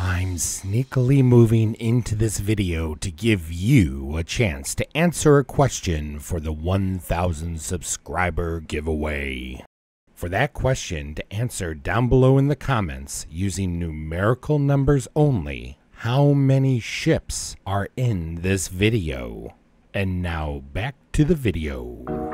I'm sneakily moving into this video to give you a chance to answer a question for the 1000 subscriber giveaway. For that question to answer down below in the comments using numerical numbers only, how many ships are in this video? And now back to the video.